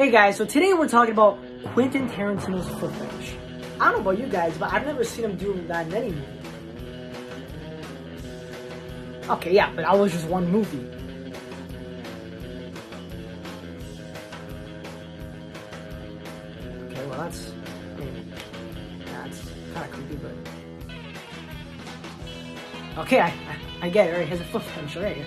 Hey guys, so today we're talking about Quentin Tarantino's foot fetish. I don't know about you guys, but I've never seen him do that in any movie. Okay, yeah, but that was just one movie. Okay, well that's, that's kind of creepy, but... Okay, I, I, I get it, right? He has a foot fetish, right?